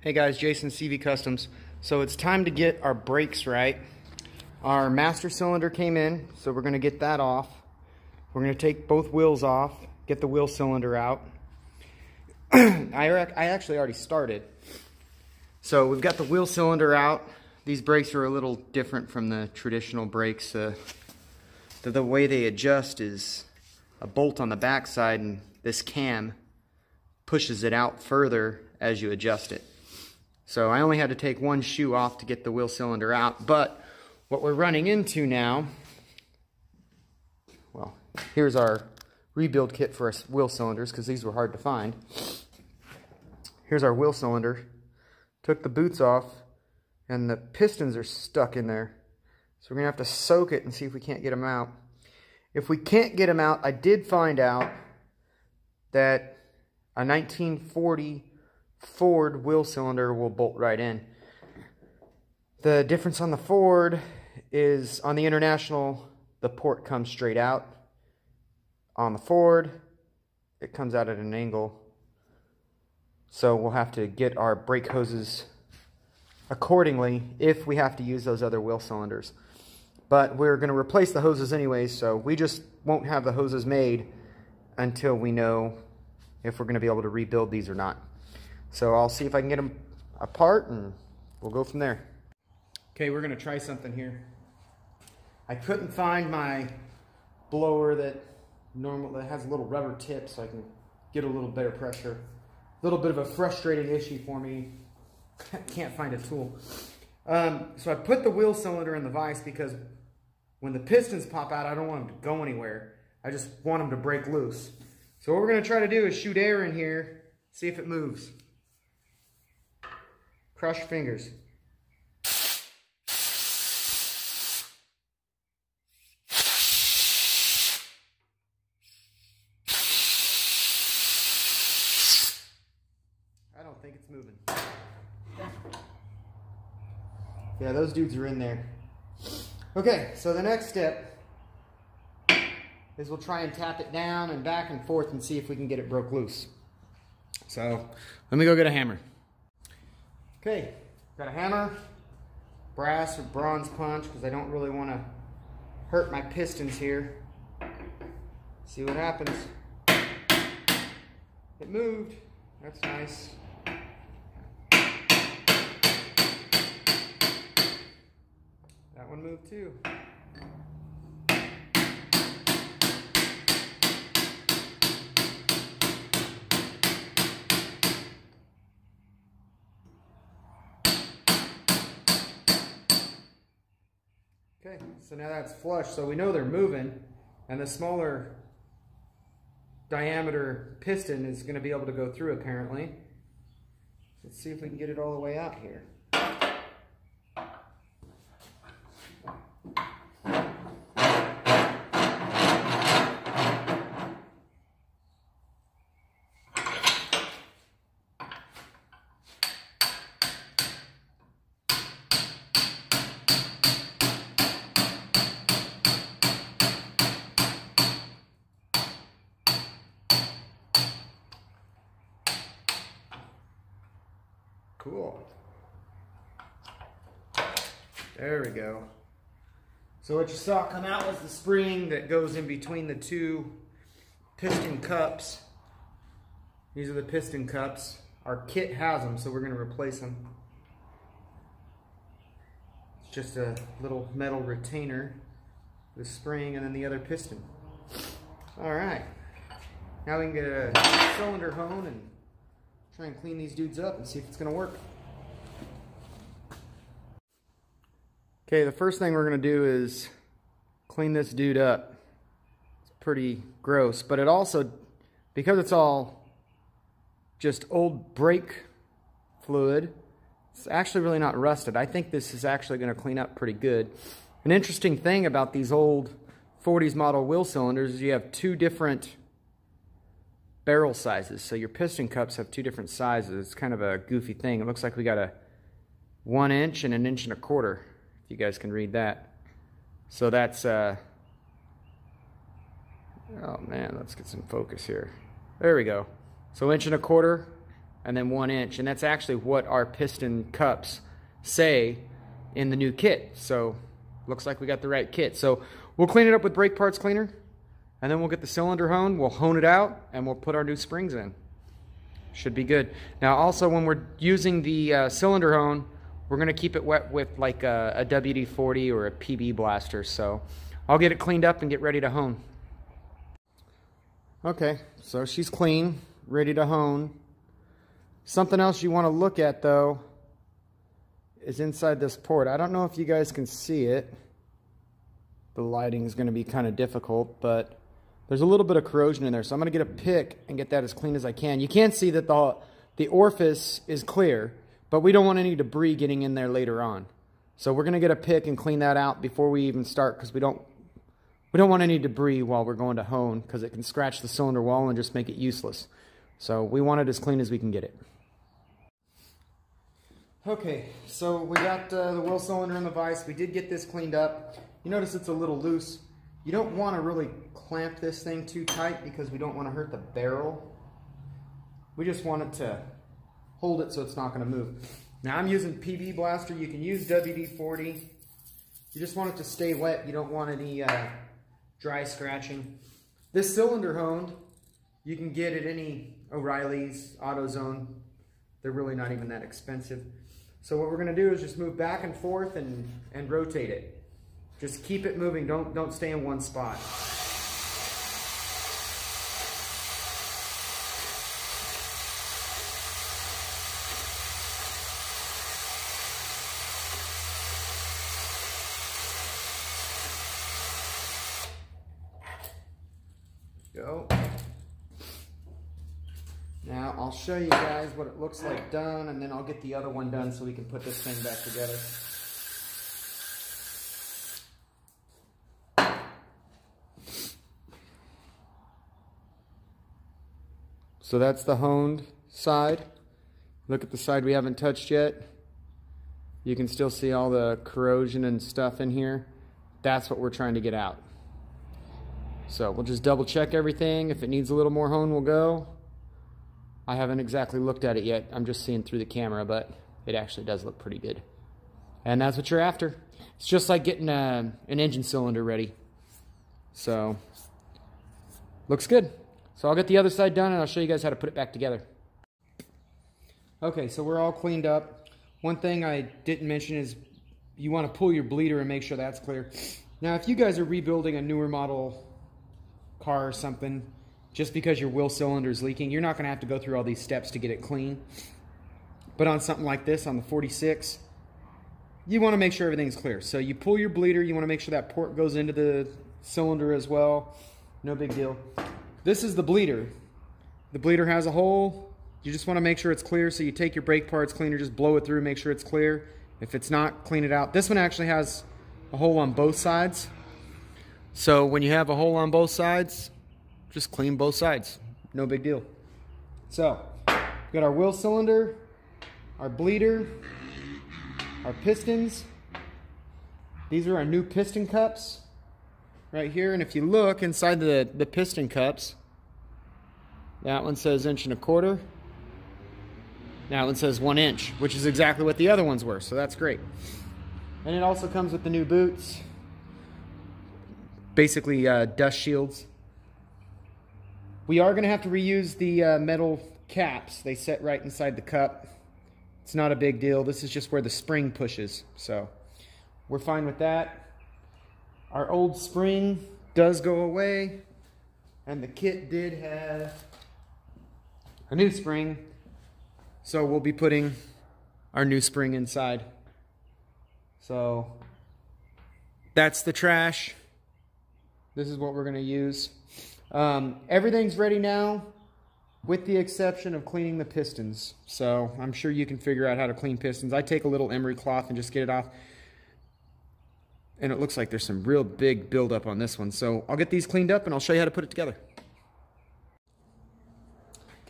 Hey guys, Jason CV Customs. So it's time to get our brakes right. Our master cylinder came in, so we're gonna get that off. We're gonna take both wheels off, get the wheel cylinder out. I, I actually already started. So we've got the wheel cylinder out. These brakes are a little different from the traditional brakes. Uh, the, the way they adjust is a bolt on the backside and this cam pushes it out further as you adjust it. So I only had to take one shoe off to get the wheel cylinder out, but what we're running into now, well, here's our rebuild kit for our wheel cylinders because these were hard to find. Here's our wheel cylinder. Took the boots off and the pistons are stuck in there. So we're gonna have to soak it and see if we can't get them out. If we can't get them out, I did find out that a 1940 Ford wheel cylinder will bolt right in. The difference on the Ford is on the International, the port comes straight out. On the Ford, it comes out at an angle. So we'll have to get our brake hoses accordingly if we have to use those other wheel cylinders. But we're going to replace the hoses anyways, so we just won't have the hoses made until we know if we're going to be able to rebuild these or not. So I'll see if I can get them apart and we'll go from there. Okay, we're to try something here. I couldn't find my blower that normal that has a little rubber tip so I can get a little better pressure. A little bit of a frustrating issue for me. Can't find a tool. Um, so I put the wheel cylinder in the vise because when the pistons pop out, I don't want them to go anywhere. I just want them to break loose. So what we're to try to do is shoot air in here, see if it moves. Your fingers. I don't think it's moving. Yeah, those dudes are in there. Okay, so the next step is we'll try and tap it down and back and forth and see if we can get it broke loose. So let me go get a hammer. Okay, got a hammer, brass or bronze punch because I don't really want to hurt my pistons here. See what happens. It moved. That's nice. That one moved too. Okay, so now that's flush, so we know they're moving, and the smaller diameter piston is going to be able to go through apparently. Let's see if we can get it all the way out here. Cool. There we go. So what you saw come out was the spring that goes in between the two piston cups. These are the piston cups. Our kit has them, so we're going to replace them. It's just a little metal retainer, the spring, and then the other piston. All right. Now we can get a cylinder hone and try and clean these dudes up and see if it's gonna work. Okay, the first thing we're gonna do is clean this dude up. It's pretty gross, but it also, because it's all just old brake fluid, it's actually really not rusted. I think this is actually gonna clean up pretty good. An interesting thing about these old 40s model wheel cylinders is you have two different barrel sizes. So your piston cups have two different sizes. It's kind of a goofy thing. It looks like we got a one inch and an inch and a quarter, if you guys can read that. So that's, uh, oh man, let's get some focus here. There we go. So inch and a quarter and then one inch. And that's actually what our piston cups say in the new kit. So looks like we got the right kit. So we'll clean it up with brake parts cleaner and then we'll get the cylinder honed, we'll hone it out and we'll put our new springs in. Should be good. Now also when we're using the uh, cylinder hone, we're gonna keep it wet with like a, a WD-40 or a PB blaster. So I'll get it cleaned up and get ready to hone. Okay, so she's clean, ready to hone. Something else you want to look at though is inside this port. I don't know if you guys can see it. The lighting is going to be kind of difficult, but there's a little bit of corrosion in there. So I'm going to get a pick and get that as clean as I can. You can't see that the, the orifice is clear, but we don't want any debris getting in there later on. So we're going to get a pick and clean that out before we even start because we don't we don't want any debris while we're going to hone because it can scratch the cylinder wall and just make it useless. So we want it as clean as we can get it. Okay, so we got uh, the wheel cylinder in the vise. We did get this cleaned up. You notice it's a little loose. You don't want to really clamp this thing too tight because we don't want to hurt the barrel. We just want it to hold it so it's not going to move. Now I'm using PB Blaster. You can use WD-40. You just want it to stay wet. You don't want any uh, dry scratching. This cylinder hone, you can get at any O'Reilly's, AutoZone. They're really not even that expensive. So what we're going to do is just move back and forth and, and rotate it. Just keep it moving. Don't, don't stay in one spot. Go. Now I'll show you guys what it looks like done and then I'll get the other one done so we can put this thing back together. So that's the honed side. Look at the side we haven't touched yet. You can still see all the corrosion and stuff in here. That's what we're trying to get out. So we'll just double check everything. If it needs a little more hone, we'll go. I haven't exactly looked at it yet. I'm just seeing through the camera, but it actually does look pretty good. And that's what you're after. It's just like getting a, uh, an engine cylinder ready. So, looks good. So I'll get the other side done and I'll show you guys how to put it back together. Okay, so we're all cleaned up. One thing I didn't mention is you want to pull your bleeder and make sure that's clear. Now, if you guys are rebuilding a newer model car or something, just because your wheel cylinder is leaking, you're not going to have to go through all these steps to get it clean. But on something like this, on the 46, you want to make sure everything's clear. So you pull your bleeder, you want to make sure that port goes into the cylinder as well. No big deal. This is the bleeder. The bleeder has a hole. You just want to make sure it's clear. So you take your brake parts cleaner, just blow it through, make sure it's clear. If it's not, clean it out. This one actually has a hole on both sides. So when you have a hole on both sides, just clean both sides. No big deal. So, we got our wheel cylinder, our bleeder, our pistons. These are our new piston cups right here. And if you look inside the, the piston cups, that one says inch and a quarter. That one says one inch, which is exactly what the other ones were. So that's great. And it also comes with the new boots. Basically uh, dust shields. We are going to have to reuse the uh, metal caps. They set right inside the cup. It's not a big deal. This is just where the spring pushes. So we're fine with that. Our old spring does go away. And the kit did have a new spring. So we'll be putting our new spring inside. So that's the trash. This is what we're going to use. Um, everything's ready now with the exception of cleaning the pistons. So I'm sure you can figure out how to clean pistons. I take a little emery cloth and just get it off. And it looks like there's some real big buildup on this one. So I'll get these cleaned up and I'll show you how to put it together.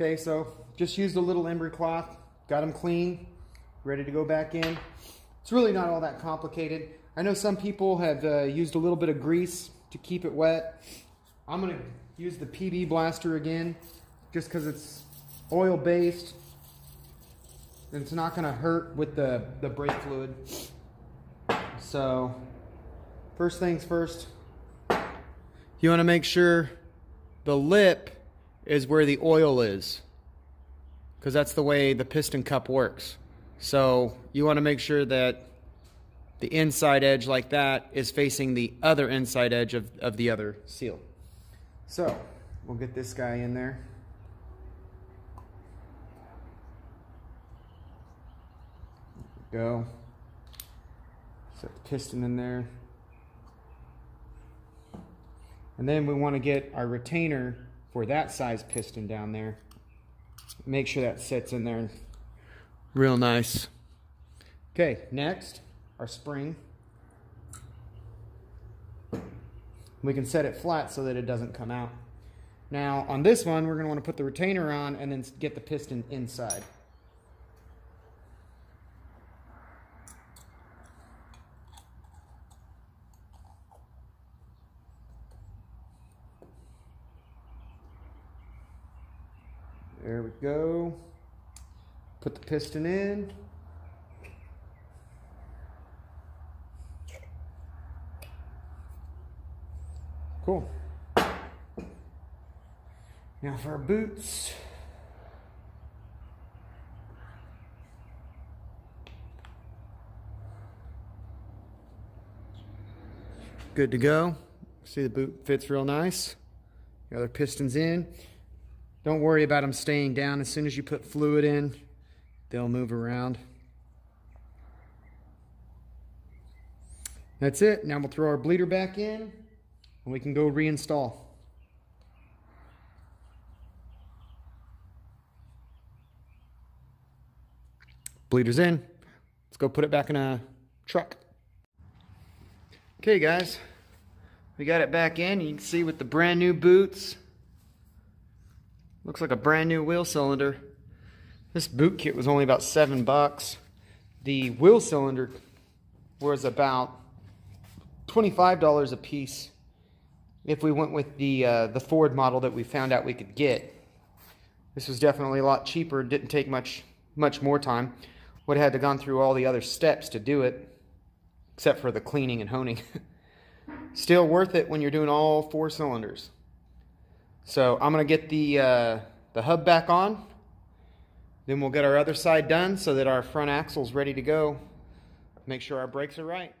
Okay, so just used a little emery cloth, got them clean, ready to go back in. It's really not all that complicated. I know some people have uh, used a little bit of grease to keep it wet. I'm gonna use the PB blaster again, just because it's oil-based. and it's not gonna hurt with the, the brake fluid. So, first things first, you wanna make sure the lip is where the oil is because that's the way the piston cup works. So you want to make sure that the inside edge like that is facing the other inside edge of, of the other seal. So we'll get this guy in there. Go. Set the piston in there. And then we want to get our retainer for that size piston down there. Make sure that sits in there real nice. Okay, next, our spring. We can set it flat so that it doesn't come out. Now, on this one, we're going to want to put the retainer on and then get the piston inside. There we go. Put the piston in. Cool. Now for our boots. Good to go. See the boot fits real nice. The other pistons in. Don't worry about them staying down. As soon as you put fluid in, they'll move around. That's it. Now we'll throw our bleeder back in and we can go reinstall. Bleeder's in. Let's go put it back in a truck. Okay guys, we got it back in. You can see with the brand new boots, Looks like a brand new wheel cylinder. This boot kit was only about seven bucks. The wheel cylinder was about $25 a piece if we went with the, uh, the Ford model that we found out we could get. This was definitely a lot cheaper. Didn't take much, much more time. Would have had to gone through all the other steps to do it, except for the cleaning and honing. Still worth it when you're doing all four cylinders. So I'm going to get the, uh, the hub back on. Then we'll get our other side done so that our front axle's ready to go. Make sure our brakes are right.